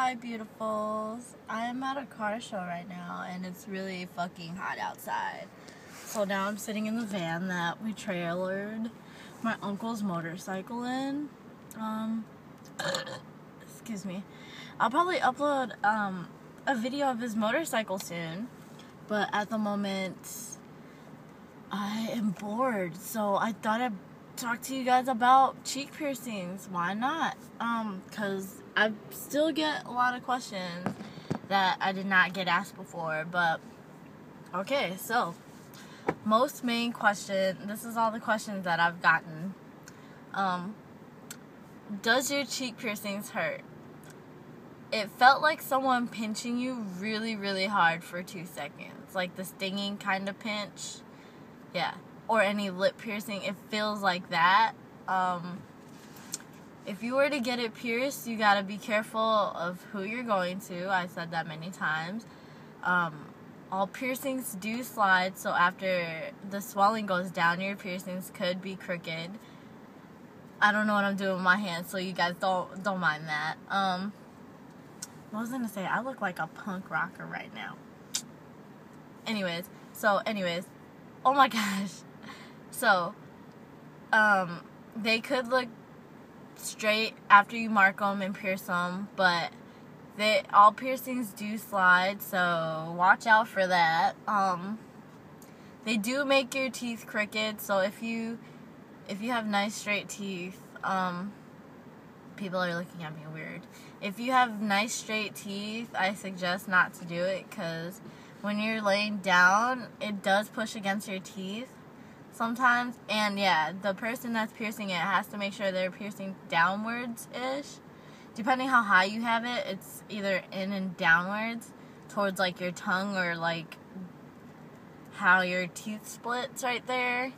Hi, beautifuls. I am at a car show right now, and it's really fucking hot outside. So now I'm sitting in the van that we trailered my uncle's motorcycle in. Um, excuse me. I'll probably upload um, a video of his motorcycle soon, but at the moment, I am bored. So I thought I'd talk to you guys about cheek piercings. Why not? Um, cause I still get a lot of questions that I did not get asked before. But okay, so most main question. This is all the questions that I've gotten. Um, does your cheek piercings hurt? It felt like someone pinching you really, really hard for two seconds, like the stinging kind of pinch. Yeah or any lip piercing, it feels like that. Um, if you were to get it pierced, you gotta be careful of who you're going to. I said that many times. Um, all piercings do slide, so after the swelling goes down, your piercings could be crooked. I don't know what I'm doing with my hands, so you guys don't don't mind that. Um, what was I gonna say? I look like a punk rocker right now. Anyways, so anyways, oh my gosh. So, um, they could look straight after you mark them and pierce them, but they all piercings do slide, so watch out for that. Um, they do make your teeth crooked, so if you if you have nice straight teeth, um, people are looking at me weird. If you have nice straight teeth, I suggest not to do it because when you're laying down, it does push against your teeth sometimes. And yeah, the person that's piercing it has to make sure they're piercing downwards ish. Depending how high you have it, it's either in and downwards towards like your tongue or like how your teeth splits right there.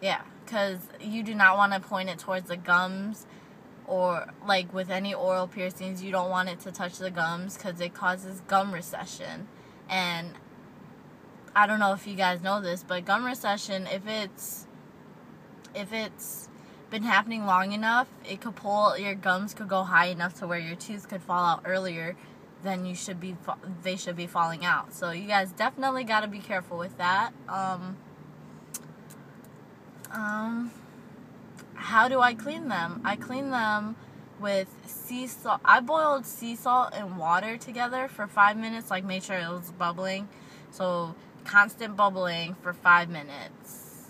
Yeah, because you do not want to point it towards the gums or like with any oral piercings, you don't want it to touch the gums because it causes gum recession. And I don't know if you guys know this, but gum recession, if it's if it's been happening long enough, it could pull your gums could go high enough to where your tooth could fall out earlier than you should be they should be falling out. So you guys definitely got to be careful with that. Um um how do I clean them? I clean them with sea salt. I boiled sea salt and water together for 5 minutes like make sure it was bubbling. So constant bubbling for five minutes.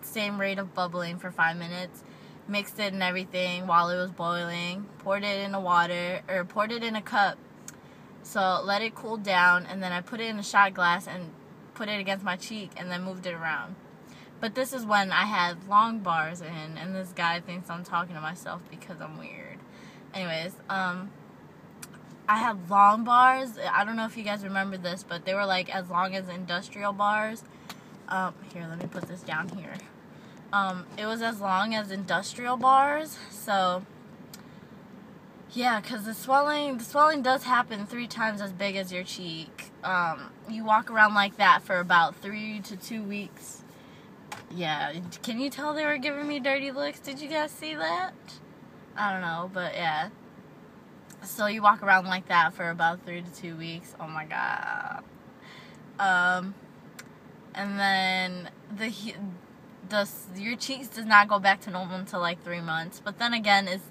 Same rate of bubbling for five minutes. Mixed it and everything while it was boiling. Poured it in a water or poured it in a cup. So let it cool down and then I put it in a shot glass and put it against my cheek and then moved it around. But this is when I had long bars in and this guy thinks I'm talking to myself because I'm weird. Anyways, um I had long bars. I don't know if you guys remember this, but they were like as long as industrial bars. Um, here, let me put this down here. Um, it was as long as industrial bars. So, yeah, because the swelling, the swelling does happen three times as big as your cheek. Um, you walk around like that for about three to two weeks. Yeah, can you tell they were giving me dirty looks? Did you guys see that? I don't know, but yeah. So you walk around like that for about three to two weeks. Oh my god. Um, and then the the your cheeks does not go back to normal until like three months. But then again, it's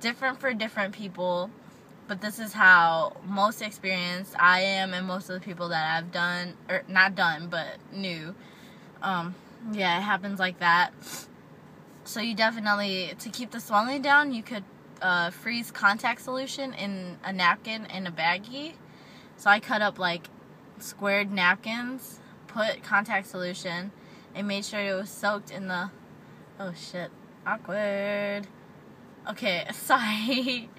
different for different people. But this is how most experienced I am, and most of the people that I've done or not done, but knew. Um, yeah, it happens like that. So you definitely to keep the swelling down, you could uh, freeze contact solution in a napkin in a baggie. So I cut up like squared napkins, put contact solution, and made sure it was soaked in the. Oh shit, awkward. Okay, sorry.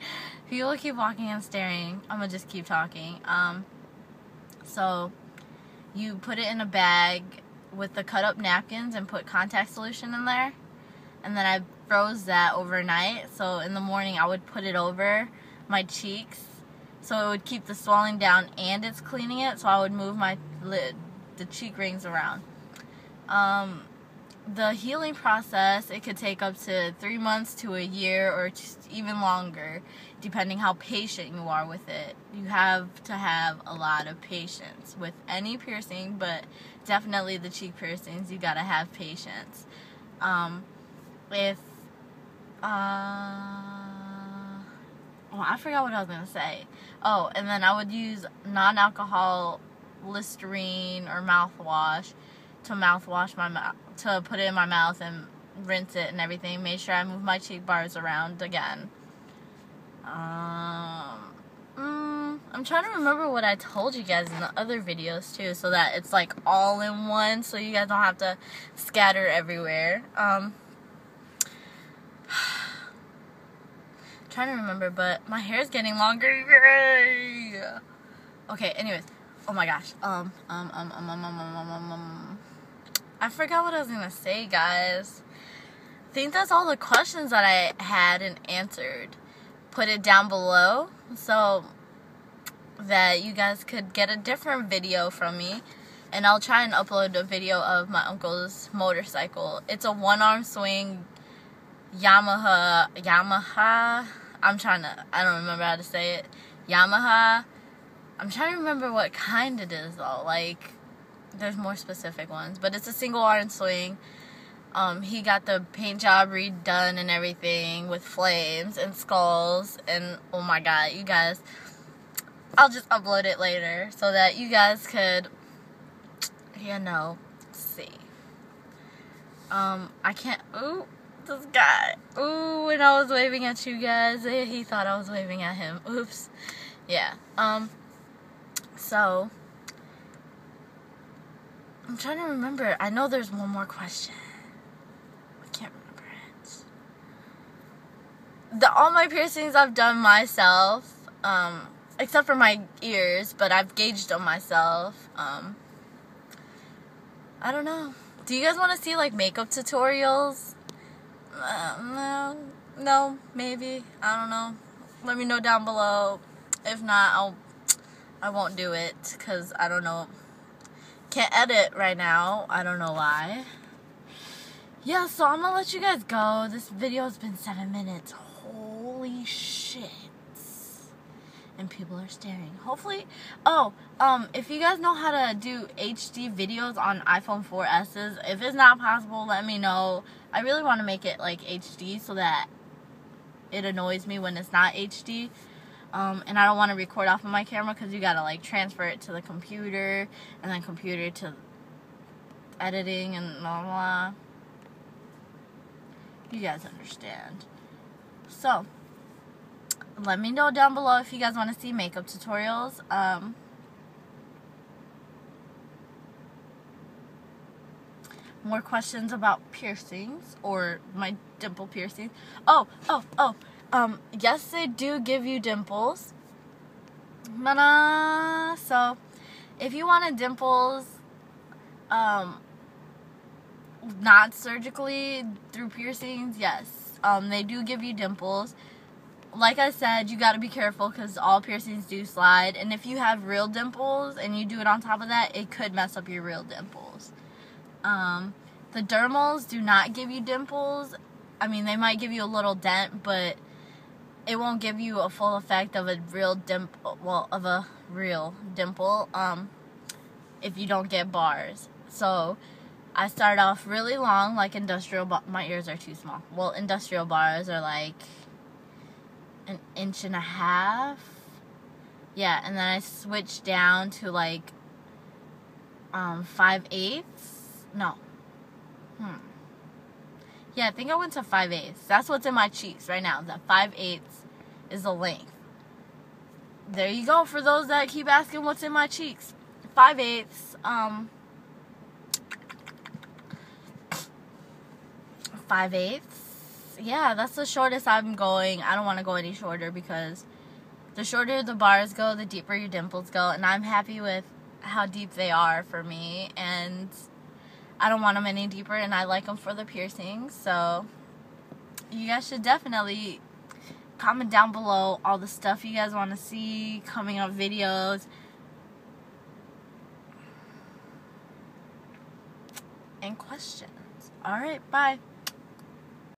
People keep walking and staring. I'm gonna just keep talking. Um, so you put it in a bag with the cut up napkins and put contact solution in there, and then I froze that overnight. So in the morning, I would put it over my cheeks so it would keep the swelling down and it's cleaning it. So I would move my lid, the cheek rings around. Um, the healing process it could take up to three months to a year or even longer depending how patient you are with it you have to have a lot of patience with any piercing but definitely the cheek piercings you gotta have patience um, if uh, oh i forgot what i was gonna say oh and then i would use non-alcohol listerine or mouthwash to mouthwash my mouth to put it in my mouth and rinse it and everything. Make sure I move my cheek bars around again. Um, mm, I'm trying to remember what I told you guys in the other videos too, so that it's like all in one, so you guys don't have to scatter everywhere. Um, trying to remember, but my hair is getting longer. Yay! Okay, anyways. Oh my gosh. Um, um, um, um, um, um, um, um, um. I forgot what I was gonna say, guys. I think that's all the questions that I had and answered. Put it down below so that you guys could get a different video from me. And I'll try and upload a video of my uncle's motorcycle. It's a one arm swing Yamaha. Yamaha. I'm trying to, I don't remember how to say it. Yamaha. I'm trying to remember what kind it is though. Like, there's more specific ones, but it's a single arm swing. Um, he got the paint job redone and everything with flames and skulls and oh my god, you guys I'll just upload it later so that you guys could you know see. Um I can't ooh this guy. Ooh, when I was waving at you guys, he thought I was waving at him. Oops. Yeah. Um so I'm trying to remember. I know there's one more question. I can't remember it. The all my piercings I've done myself, um, except for my ears, but I've gauged them myself. Um, I don't know. Do you guys want to see like makeup tutorials? Uh, no, no, maybe. I don't know. Let me know down below. If not, I'll I won't do it because I don't know can't edit right now. I don't know why. Yeah, so I'm gonna let you guys go. This video has been seven minutes. Holy shit. And people are staring. Hopefully, oh, um, if you guys know how to do HD videos on iPhone 4S's, if it's not possible, let me know. I really want to make it like HD so that it annoys me when it's not HD. Um, and I don't want to record off of my camera because you gotta like transfer it to the computer and then computer to editing and blah blah. You guys understand. So, let me know down below if you guys want to see makeup tutorials. Um, more questions about piercings or my dimple piercings. Oh, oh, oh um, yes, they do give you dimples. Uh, so, if you wanted dimples, um, not surgically through piercings, yes, um, they do give you dimples. Like I said, you gotta be careful because all piercings do slide. And if you have real dimples and you do it on top of that, it could mess up your real dimples. Um, the dermals do not give you dimples. I mean, they might give you a little dent, but it won't give you a full effect of a real dimple, well, of a real dimple, um, if you don't get bars. So, I start off really long, like industrial, my ears are too small. Well, industrial bars are like an inch and a half. Yeah, and then I switched down to like, um, five eighths. No. Hmm. Yeah, I think I went to 5 eighths. That's what's in my cheeks right now. The 5 eighths is the length. There you go for those that keep asking what's in my cheeks. 5 eighths. Um, 5 eighths. Yeah, that's the shortest I'm going. I don't want to go any shorter because the shorter the bars go, the deeper your dimples go. And I'm happy with how deep they are for me. And I don't want them any deeper and I like them for the piercings. So you guys should definitely comment down below all the stuff you guys want to see coming up videos. And questions. All right, bye.